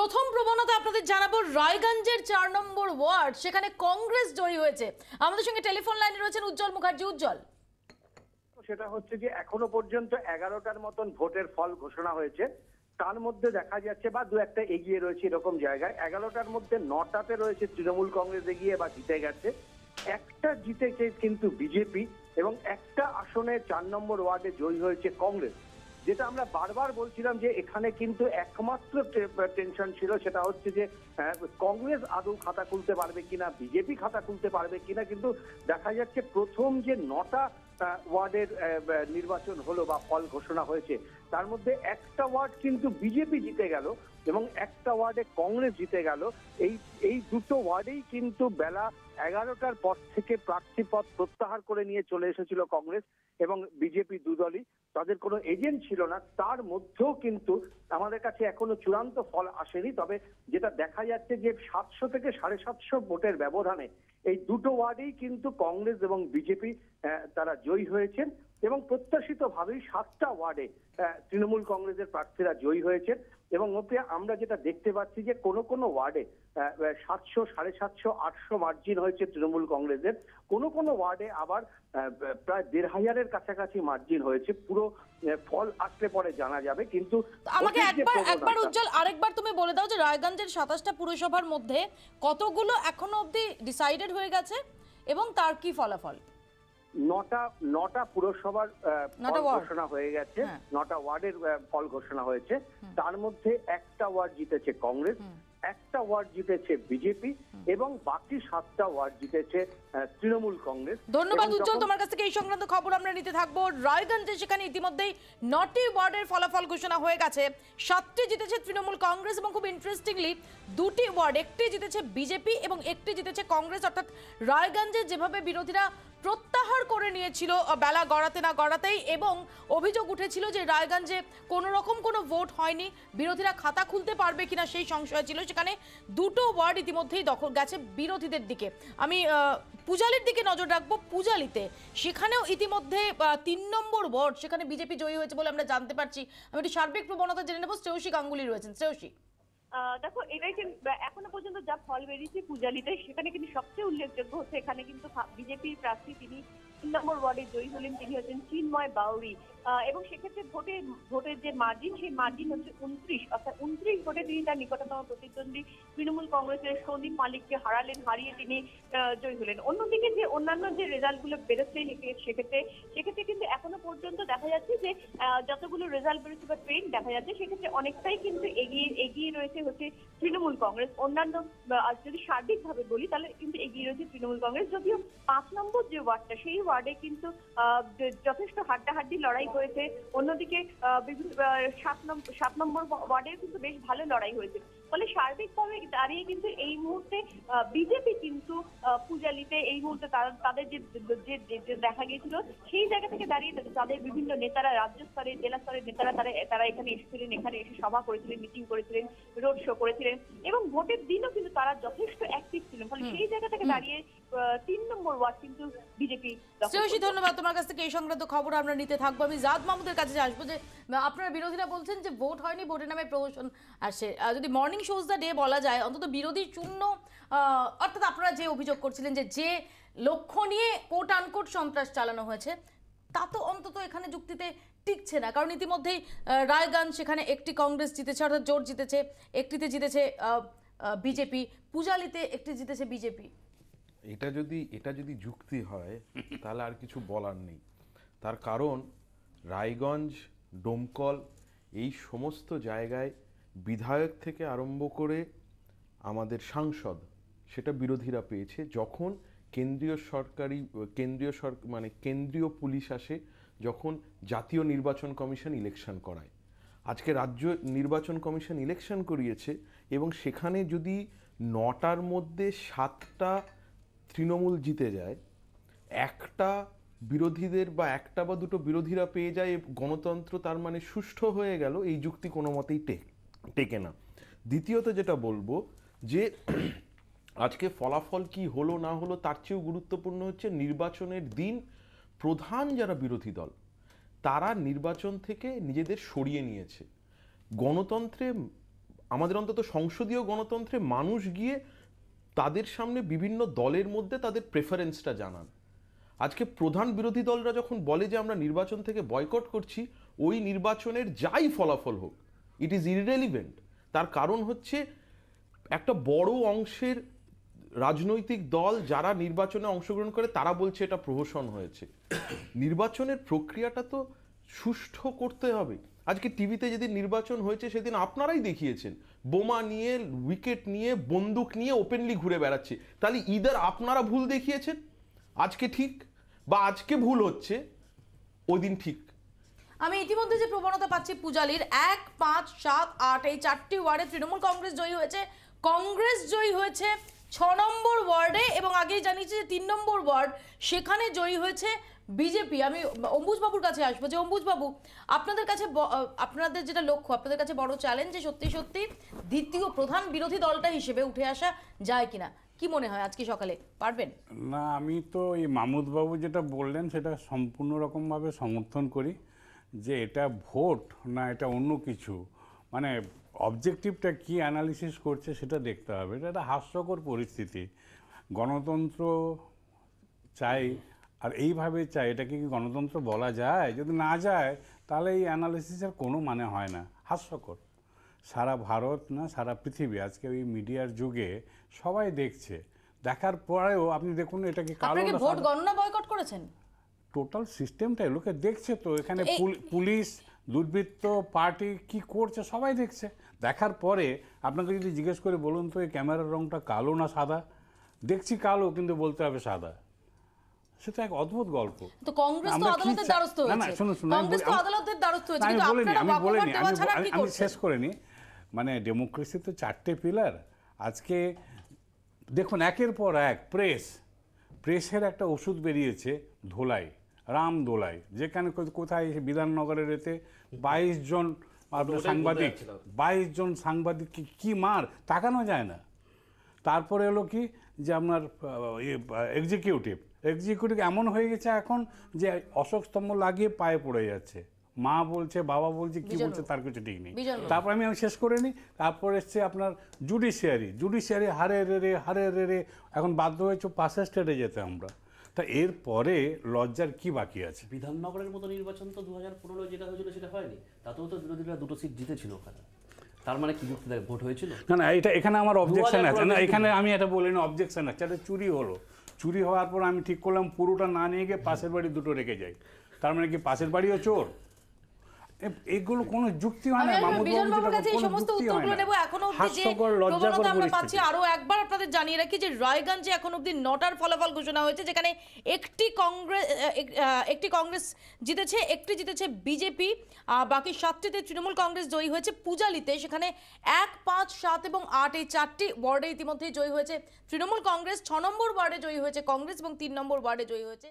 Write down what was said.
প্রথম প্রবণতা আপনাদের জানাব, রায়গঞ্জের চার নম্বর ওয়ার্ড, সেখানে কংগ্রেস জয়ী হয়েছে। আমাদের সঙ্গে টেলিফোন লাইনে রয়েছেন উজ্জ্বল মুখার্জি। উজ্জ্বল। সেটা হচ্ছে যে এখনও পর্যন্ত এগারোটার মতন ভোটের ফল ঘোষণা হয়েছে। তার মধ্যে দেখা যাচ্ছে বা দু একটা এগিয়ে রয়েছে এরকম জায়গায়। এগারোটার মধ্যে নটাতে রয়েছে তৃণমূল কংগ্রেস এগিয়ে বা জিতে গেছে। একটা জিতেছে কিন্তু বিজেপি এবং একটা আসনে চার নম্বর ওয়ার্ডে জয়ী হয়েছে কংগ্রেস। যেটা আমরা বারবার বলছিলাম যে এখানে কিন্তু একমাত্র টেনশন ছিল, সেটা হচ্ছে যে কংগ্রেস আদৌ খাতা খুলতে পারবে কিনা, বিজেপি খাতা খুলতে পারবে কিনা, কিন্তু দেখা যাচ্ছে প্রথম যে নটা ওয়ার্ডের নির্বাচন হলো বা ফল ঘোষণা হয়েছে, তার মধ্যে একটা ওয়ার্ড কিন্তু বিজেপি জিতে গেল এবং একটা ওয়ার্ডে কংগ্রেস জিতে গেল। এই এই দুটো ওয়ার্ডেই কিন্তু বেলা এগারোটার পর থেকে প্রার্থী পদ প্রত্যাহার করে নিয়ে চলে এসেছিল কংগ্রেস এবং বিজেপি দুদলই তাদের কোনো এজেন্ট ছিল না। তার মধ্যেও কিন্তু আমাদের কাছে এখনও চূড়ান্ত ফল আসেনি। তবে যেটা দেখা যাচ্ছে যে সাতশো থেকে সাড়ে সাতশো ভোটের ব্যবধানে এই দুটো ওয়ার্ডেই কিন্তু কংগ্রেস এবং বিজেপি তারা জয়ী হয়েছেন এবং প্রত্যাশিত ভাবেই সাতটা ওয়ার্ডে তৃণমূল কংগ্রেসের প্রার্থীরা জয়ী হয়েছেন। এবং ওতে আমরা যেটা দেখতে পাচ্ছি যে কোনো কোনো ওয়ার্ডে সাতশো সাড়ে সাতশো আটশো মার্জিন হয়েছে তৃণমূল কংগ্রেসের। কোনো কোনো ওয়ার্ডে আবার প্রায় দেড় হাজারের কাছাকাছি মার্জিন হয়েছে। পুরো ফল আসলে পরে জানা যাবে কিন্তু আমাকে একবার একবার উজ্জ্বল আরেকবার তুমি বলে দাও যে রায়গঞ্জের সাতাশটা পুরসভার মধ্যে কতগুলো এখনও অবধি ডিসাইডেড হয়ে গেছে এবং তার কি ফলাফল? নটা নটা পুরসভার ফল ঘোষণা হয়ে গেছে হ্যাঁ। নটা ওয়ার্ডের ফল ঘোষণা হয়েছে। তার মধ্যে একটা ওয়ার্ড জিতেছে কংগ্রেস একটা ওয়ার্ড জিতেছে বিজেপি এবং বাকি সাতটা ওয়ার্ড জিতেছে তৃণমূল কংগ্রেস। ধন্যবাদ উজ্জ্বল তোমার কাছ থেকে এই সংক্রান্ত খবর আমরা নিতে থাকব। রায়গঞ্জে সেখানে ইতিমধ্যেই নটি ওয়ার্ডের ফলাফল ঘোষণা হয়ে গেছে। সাতটি জিতেছে তৃণমূল কংগ্রেস এবং খুব ইন্টারেস্টিংলি দুটি ওয়ার্ড একটি জিতেছে বিজেপি এবং একটি জিতেছে কংগ্রেস। অর্থাৎ রায়গঞ্জে যেভাবে বিরোধীরা প্রত্যাহার করে নিয়েছিল বেলা গড়াতে না গড়াতেই এবং অভিযোগ উঠেছিল যে রায়গঞ্জে রকম কোনো ভোট হয়নি। বিরোধীরা খাতা খুলতে পারবে কিনা সেই সংশয় ছিল। সেখানে দুটো ওয়ার্ড ইতিমধ্যেই দখল গেছে বিরোধীদের দিকে। আমি পূজালির দিকে নজর রাখব। পূজালিতে সেখানেও ইতিমধ্যে তিন নম্বর ওয়ার্ড, সেখানে বিজেপি জয়ী হয়েছে বলে আমরা জানতে পারছি। আমি একটি সার্বিক প্রবণতা জেনে নেব। শ্রেয়সী গাঙ্গুলি রয়েছেন। শ্রেয়সী। দেখো, এটাই এখনও পর্যন্ত যা ফল বেরিয়েছে পূজালিতে, সেখানে কিন্তু সবচেয়ে উল্লেখযোগ্য হচ্ছে এখানে কিন্তু বিজেপির প্রার্থী তিনি তিন নম্বর ওয়ার্ডে জয়ী হলেন। তিনি হচ্ছেন চিন্ময় বাউরি। এবং সেক্ষেত্রে ভোটে, ভোটের যে মার্জিন সেই মার্জিন হচ্ছে উনত্রিশ। অর্থাৎ উনত্রিশ ভোটে তিনি তার নিকটতম প্রতিদ্বন্দ্বী তৃণমূল কংগ্রেসের সন্দীপ মালিককে হারালেন, হারিয়ে তিনি জয়ী হলেন। অন্যদিকে যে অন্যান্য যে রেজাল্টগুলো বেরোচ্ছে সেক্ষেত্রে সেক্ষেত্রে কিন্তু এখনও পর্যন্ত দেখা যাচ্ছে যে যতগুলো রেজাল্ট বেরোচ্ছে বা ট্রেন্ড দেখা যাচ্ছে, সেক্ষেত্রে অনেকটাই কিন্তু এগিয়ে এগিয়ে রয়েছে হচ্ছে তৃণমূল কংগ্রেস। অন্যান্য যদি সার্বিকভাবে বলি, তাহলে কিন্তু এগিয়ে রয়েছে তৃণমূল কংগ্রেস। যদিও পাঁচ নম্বর যে ওয়ার্ডটা, সেই ওয়ার্ডে কিন্তু যথেষ্ট হাড্ডাহাড্ডি লড়াই হয়েছে। অন্যদিকে সাত নম্বর ওয়ার্ডে কিন্তু বেশ ভালো লড়াই হয়েছে। ফলে সার্বিকভাবে দাঁড়িয়ে কিন্তু এই মুহূর্তে বিজেপি কিন্তু পূজালিতে এই মুহূর্তে তারা- তাদের যে দেখা গিয়েছিল সেই জায়গা থেকে দাঁড়িয়ে তাদের বিভিন্ন নেতারা রাজ্য স্তরে জেলা স্তরের নেতারা তারা তারা এখানে এসেছিলেন এখানে এসে সভা করেছিলেন মিটিং করেছিলেন রোড শো করেছিলেন এবং ভোটের দিনও কিন্তু তারা যথেষ্ট অ্যাক্টিভ ছিলেন। ফলে সেই জায়গা থেকে দাঁড়িয়ে তিন নম্বর ওয়ার্ড কিন্তু বিজেপি শ্রেয়সী ধন্যবাদ তোমার কাছ থেকে। এই সংক্রান্ত খবর আমরা নিতে থাকব। আমি জাদ মাহমুদের কাছে আসব যে আপনারা বিরোধীরা বলছেন যে ভোট হয়নি ভোটের নামে প্রহসন আসে। যদি মর্নিং শোজ দ্য ডে বলা যায়। অন্তত বিরোধী চূর্ণ অর্থাৎ আপনারা যে অভিযোগ করছিলেন যে যে লক্ষ্য নিয়ে কোট আনকোট সন্ত্রাস চালানো হয়েছে, তা তো অন্তত এখানে যুক্তিতে টিকছে না। কারণ ইতিমধ্যেই রায়গঞ্জ সেখানে একটি কংগ্রেস জিতেছে, অর্থাৎ জোট জিতেছে, একটিতে জিতেছে বিজেপি। পূজালিতে একটি জিতেছে বিজেপি। এটা যদি এটা যদি যুক্তি হয়, তাহলে আর কিছু বলার নেই। তার কারণ, রায়গঞ্জ, ডোমকল, এই সমস্ত জায়গায় বিধায়ক থেকে আরম্ভ করে আমাদের সাংসদ, সেটা বিরোধীরা পেয়েছে। যখন কেন্দ্রীয় সরকারি, কেন্দ্রীয় সর মানে কেন্দ্রীয় পুলিশ আসে, যখন জাতীয় নির্বাচন কমিশন ইলেকশন করায়। আজকে রাজ্য নির্বাচন কমিশন ইলেকশন করিয়েছে এবং সেখানে যদি নটার মধ্যে সাতটা তৃণমূল জিতে যায়, একটা বিরোধীদের বা একটা বা দুটো বিরোধীরা পেয়ে যায়, গণতন্ত্র তার মানে সুষ্ঠু হয়ে গেল, এই যুক্তি কোনো মতেই টেক। টেকে না। দ্বিতীয়ত যেটা বলব যে, আজকে ফলাফল কি হলো না হলো তার চেয়েও গুরুত্বপূর্ণ হচ্ছে নির্বাচনের দিন প্রধান যারা বিরোধী দল, তারা নির্বাচন থেকে নিজেদের সরিয়ে নিয়েছে। গণতন্ত্রে, আমাদের অন্তত সংসদীয় গণতন্ত্রে মানুষ গিয়ে তাদের সামনে বিভিন্ন দলের মধ্যে তাদের প্রেফারেন্সটা জানান। আজকে প্রধান বিরোধী দলরা যখন বলে যে আমরা নির্বাচন থেকে বয়কট করছি, ওই নির্বাচনের যাই ফলাফল হোক ইট ইজ ইররেলিভেন্ট তার কারণ হচ্ছে একটা বড় অংশের রাজনৈতিক দল যারা নির্বাচনে অংশগ্রহণ করে, তারা বলছে এটা প্রহসন হয়েছে। নির্বাচনের প্রক্রিয়াটা তো সুষ্ঠু করতে হবে। আজকে টিভিতে যেদিন নির্বাচন হয়েছে, সেদিন আপনারাই দেখিয়েছেন। বোমা নিয়ে, উইকেট নিয়ে, বন্দুক নিয়ে ওপেনলি ঘুরে বেড়াচ্ছে। তাহলে ইদার আপনারা ভুল দেখিয়েছেন, আজকে ঠিক, বা আজকে ভুল হচ্ছে ওই দিন ঠিক। আমি ইতিমধ্যে যে প্রবণতা পাচ্ছি পূজালির, এক, পাঁচ, সাত, আট, এই চারটি ওয়ার্ডে তৃণমূল কংগ্রেস জয়ী হয়েছে। কংগ্রেস জয়ী হয়েছে ছ নম্বর ওয়ার্ডে এবং আগেই জানিয়েছি যে তিন নম্বর ওয়ার্ড সেখানে জয়ী হয়েছে বিজেপি। আমি অম্বুজবাবুর কাছে আসব। যে অম্বুজবাবু, আপনাদের কাছে আপনাদের যেটা লক্ষ্য, আপনাদের কাছে বড় চ্যালেঞ্জ যে সত্যি সত্যি দ্বিতীয় প্রধান বিরোধী দলটা হিসেবে উঠে আসা যায় কিনা। কি মনে হয় আজকে সকালে? পারবেন? না, আমি তো এই মামুদবাবু যেটা বললেন সেটা সম্পূর্ণ রকমভাবে সমর্থন করি। যে এটা ভোট না এটা অন্য কিছু মানে অবজেক্টিভটা কি অ্যানালিসিস করছে সেটা দেখতে হবে। এটা একটা হাস্যকর পরিস্থিতি। গণতন্ত্র চাই আর এইভাবে চাই এটাকে কি গণতন্ত্র বলা যায়? যদি না যায় তাহলে এই অ্যানালিসিসের কোনো মানে হয় না। হাস্যকর। সারা ভারত না সারা পৃথিবী আজকে ওই মিডিয়ার যুগে সবাই দেখছে। দেখার পরেও আপনি দেখুন এটাকে কালো কি ভোট গণনা বয়কট করেছেন? টোটাল সিস্টেমটাই লোকে দেখছে তো এখানে পুলিশ দুর্বৃত্ত পার্টি কি করছে সবাই দেখছে। দেখার পরে আপনাকে যদি জিজ্ঞেস করে বলুন তো এই ক্যামেরার রংটা কালো না সাদা? দেখছি কালো কিন্তু বলতে হবে সাদা। সেটা এক অদ্ভুত গল্প। তো কংগ্রেস তো আদালতের দ্বারস্থ না, না, শুনুন, শুনুন, কংগ্রেস তো আদালতের দ্বারস্থ হয়েছে কিন্তু আপনারা আমি বলিনি আমি আমি শেষ করে নি মানে ডেমোক্রেসি তো চারটে পিলার। আজকে দেখুন একের পর এক প্রেস। প্রেসের একটা ওষুধ বেরিয়েছে ধোলাই রাম দোলাই যেখানে কোথায় বিধাননগরের এতে বাইশ জন আপনার সাংবাদিক বাইশ জন সাংবাদিক কি মার? তাকানো যায় না। তারপরে এলো কি যে আপনার এক্সিকিউটিভ এক্সিকিউটিভ এমন হয়ে গেছে এখন যে অশোক স্তম্ভ লাগিয়ে পায়ে পড়ে যাচ্ছে। মা বলছে বাবা বলছে কি বলছে তার কিছু ঠিক নেই। তারপর আমি আমি শেষ করে নিই। তারপর এসছে আপনার জুডিশিয়ারি জুডিশিয়ারি হারে রে রে হারে রে রে। এখন বাধ্য হয়েছে পাশে স্টেটে যেতে আমরা। তা এরপরে লজ্জার কি বাকি আছে? বিধাননগরের মতো নির্বাচন তো দু হাজার পনেরো যেটা হয়েছিল সেটা হয়নি। তাতেও তো বিরোধীরা দুটো সিট জিতেছিল ওখানে। তার মানে কি যুক্তি ভোট হয়েছিল? না না এটা এখানে আমার অবজেকশন আছে। না এখানে আমি এটা বলি না অবজেকশন আছে। এটা চুরি হলো। চুরি হওয়ার পর আমি ঠিক করলাম পুরোটা না নিয়ে গিয়ে পাশের বাড়ি দুটো রেখে যাই। তার মানে কি পাশের বাড়িও চোর? এগুলো কোনো যুক্তি হয় না সমস্ত উত্তরগুলো নেব এখনও অবধি যে প্রবণতা আমরা পাচ্ছি। আরও একবার আপনাদের জানিয়ে রাখি যে রায়গঞ্জে এখন অবধি নটার ফলাফল ঘোষণা হয়েছে যেখানে একটি কংগ্রেস একটি কংগ্রেস জিতেছে একটি জিতেছে বিজেপি বাকি সাতটিতে তৃণমূল কংগ্রেস জয়ী হয়েছে পূজালিতে সেখানে এক পাঁচ সাত এবং আট এই চারটি ওয়ার্ডে ইতিমধ্যেই জয়ী হয়েছে। তৃণমূল কংগ্রেস ছ নম্বর ওয়ার্ডে জয়ী হয়েছে কংগ্রেস এবং তিন নম্বর ওয়ার্ডে জয়ী হয়েছে।